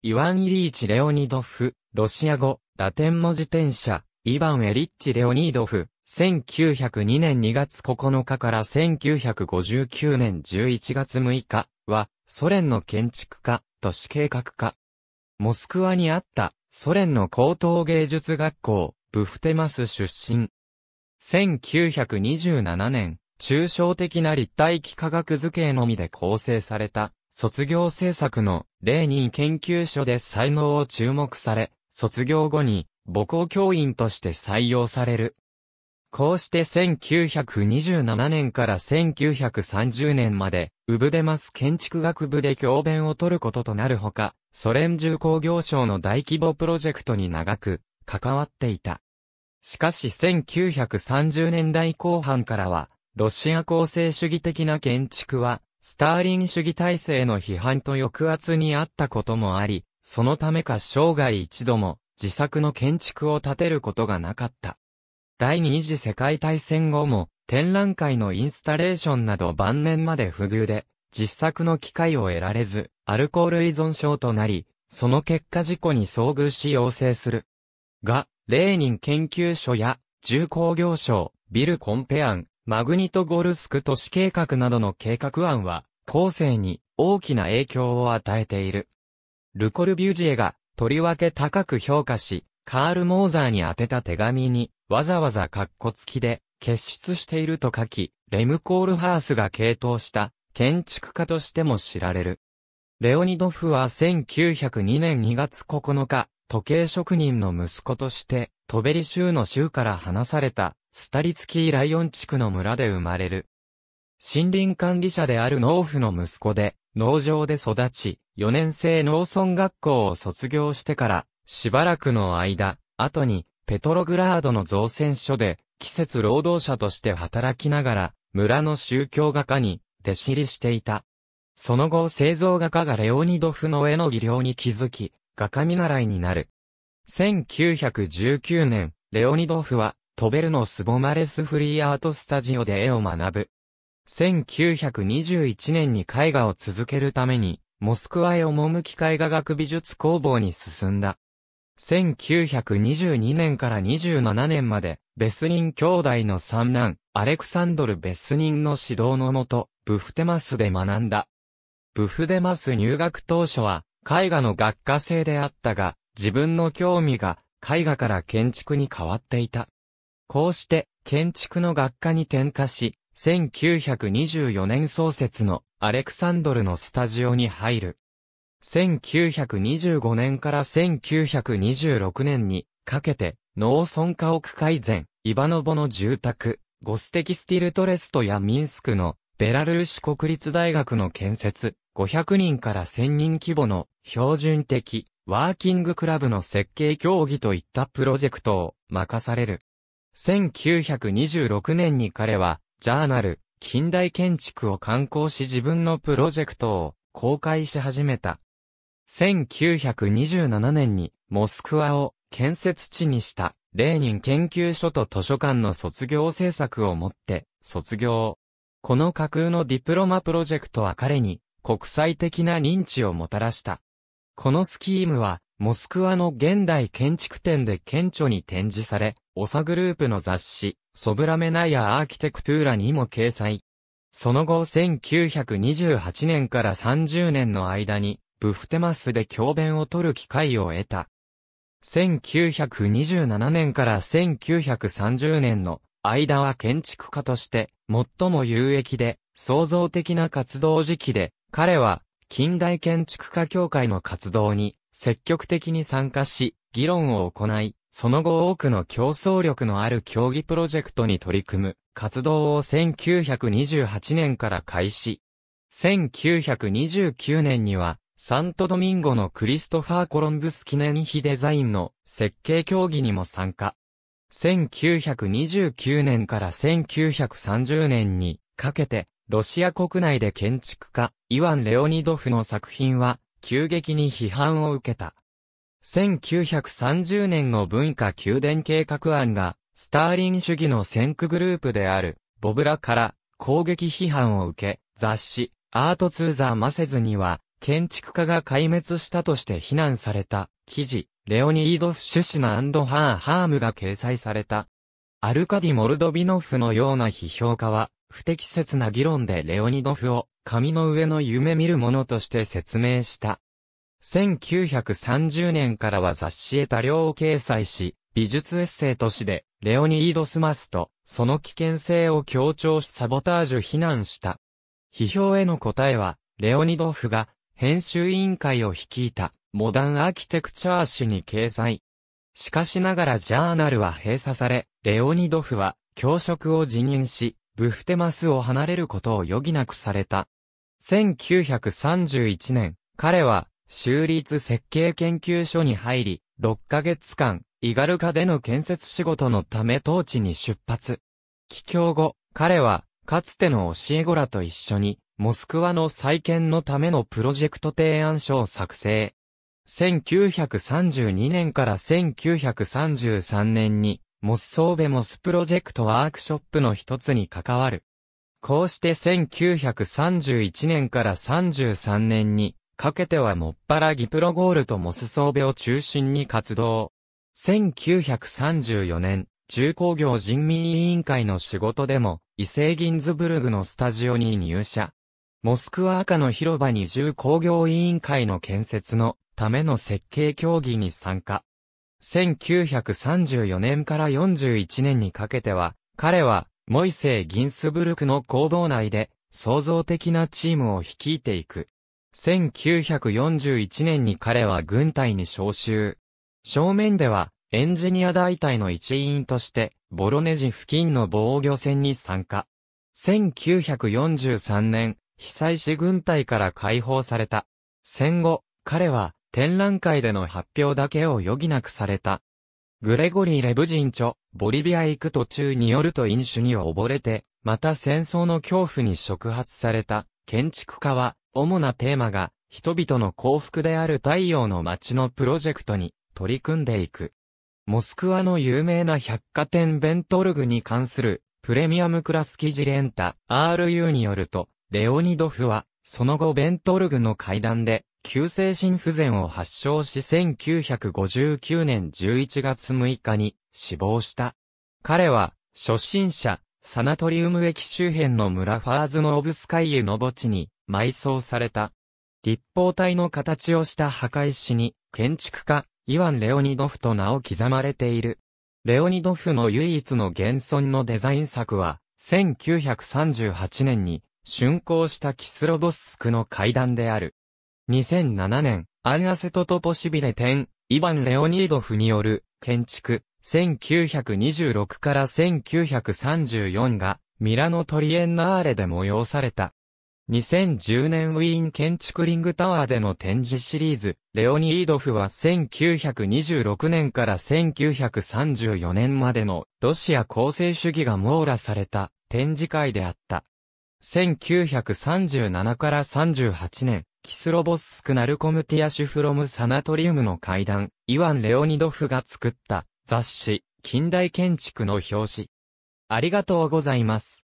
イワン・イリーチ・レオニドフ、ロシア語、ラテン文字転写、イバン・エリッチ・レオニードフ、1902年2月9日から1959年11月6日は、ソ連の建築家、都市計画家。モスクワにあったソ連の高等芸術学校、ブフテマス出身。1927年、抽象的な立体幾何学図形のみで構成された卒業制作のレーニン研究所で才能を注目され、卒業後に母校教員として採用される。こうして1927年から1930年まで、ウブデマス建築学部で教鞭を取ることとなるほか、ソ連重工業省の大規模プロジェクトに長く関わっていた。しかし1930年代後半からは、ロシア構成主義的な建築は、スターリン主義体制の批判と抑圧にあったこともあり、そのためか生涯一度も自作の建築を建てることがなかった。第二次世界大戦後も、展覧会のインスタレーションなど晩年まで不遇で、実作の機会を得られず、アルコール依存症となり、その結果事故に遭遇し要請する。が、レーニン研究所や、重工業省、ビルコンペ案、マグニトゴルスク都市計画などの計画案は、後世に大きな影響を与えている。ルコルビュジエが、とりわけ高く評価し、カール・モーザーに宛てた手紙に、わざわざカッコ付きで結出していると書き、レムコールハースが傾倒した建築家としても知られる。レオニドフは1902年2月9日、時計職人の息子として、トベリ州の州から離された、スタリツキーライオン地区の村で生まれる。森林管理者である農夫の息子で、農場で育ち、4年生農村学校を卒業してから、しばらくの間、後に、ペトログラードの造船所で、季節労働者として働きながら、村の宗教画家に弟子入りしていた。その後製造画家がレオニドフの絵の技量に気づき、画家見習いになる。1919年、レオニドフは、トベルのスボマレスフリーアートスタジオで絵を学ぶ。1921年に絵画を続けるために、モスクワへ赴き絵画学美術工房に進んだ。1922年から27年まで、ベスニン兄弟の三男、アレクサンドル・ベスニンの指導のもと、ブフテマスで学んだ。ブフデマス入学当初は、絵画の学科生であったが、自分の興味が絵画から建築に変わっていた。こうして、建築の学科に転化し、1924年創設のアレクサンドルのスタジオに入る。1925年から1926年にかけて農村家屋改善、イバノボの住宅、ゴステキスティルトレストやミンスクのベラルーシ国立大学の建設、500人から1000人規模の標準的ワーキングクラブの設計協議といったプロジェクトを任される。1926年に彼は、ジャーナル、近代建築を刊行し自分のプロジェクトを公開し始めた。1927年にモスクワを建設地にしたレーニン研究所と図書館の卒業制作をもって卒業。この架空のディプロマプロジェクトは彼に国際的な認知をもたらした。このスキームはモスクワの現代建築展で顕著に展示され、オサグループの雑誌、ソブラメナヤアーキテクトゥーラにも掲載。その後1928年から30年の間にブフテマスで教鞭を取る機会を得た。1927年から1930年の間は建築家として最も有益で創造的な活動時期で彼は近代建築家協会の活動に積極的に参加し議論を行いその後多くの競争力のある競技プロジェクトに取り組む活動を1928年から開始。1929年にはサントドミンゴのクリストファー・コロンブス記念碑デザインの設計競技にも参加。1929年から1930年にかけて、ロシア国内で建築家、イワン・レオニドフの作品は、急激に批判を受けた。1930年の文化宮殿計画案が、スターリン主義の先駆グループである、ボブラから攻撃批判を受け、雑誌、アートツーザーマセズには、建築家が壊滅したとして非難された記事、レオニードフ・シュシナハー・ハームが掲載された。アルカディ・モルドビノフのような批評家は、不適切な議論でレオニドフを紙の上の夢見るものとして説明した。1930年からは雑誌へ多量を掲載し、美術エッセイ都市で、レオニード・スマスと、その危険性を強調しサボタージュ非難した。批評への答えは、レオニドフが、編集委員会を率いた、モダンアーキテクチャー誌に掲載。しかしながらジャーナルは閉鎖され、レオニドフは、教職を辞任し、ブフテマスを離れることを余儀なくされた。1931年、彼は、州立設計研究所に入り、6ヶ月間、イガルカでの建設仕事のため当地に出発。帰郷後、彼は、かつての教え子らと一緒に、モスクワの再建のためのプロジェクト提案書を作成。1932年から1933年に、モスソーベモスプロジェクトワークショップの一つに関わる。こうして1931年から33年にかけてはもっぱらギプロゴールとモスソーベを中心に活動。1934年、重工業人民委員会の仕事でも、イセーギンズブルグのスタジオに入社。モスクワ赤の広場に重工業委員会の建設のための設計協議に参加。1934年から41年にかけては、彼は、モイセー・ギンスブルクの工房内で、創造的なチームを率いていく。1941年に彼は軍隊に招集。正面では、エンジニア大隊の一員として、ボロネジ付近の防御戦に参加。1943年、被災し軍隊から解放された。戦後、彼は、展覧会での発表だけを余儀なくされた。グレゴリー・レブジンチョ、ボリビア行く途中によると飲酒に溺れて、また戦争の恐怖に触発された建築家は、主なテーマが、人々の幸福である太陽の街のプロジェクトに取り組んでいく。モスクワの有名な百貨店ベントルグに関するプレミアムクラス記事レンタ RU によると、レオニドフは、その後ベントルグの階段で急性心不全を発症し1959年11月6日に死亡した。彼は、初心者、サナトリウム駅周辺の村ファーズのオブスカイユの墓地に埋葬された。立方体の形をした墓石に、建築家、イワン・レオニドフと名を刻まれている。レオニドフの唯一の現存のデザイン作は、1938年に竣工したキスロボスクの階段である。2007年、アンアセトトポシビレ展、イバン・レオニードフによる建築、1926から1934がミラノトリエンナーレで催された。2010年ウィーン建築リングタワーでの展示シリーズ、レオニードフは1926年から1934年までのロシア構成主義が網羅された展示会であった。1937から38年、キスロボススクナルコムティアシュフロムサナトリウムの階段、イワン・レオニドフが作った雑誌、近代建築の表紙。ありがとうございます。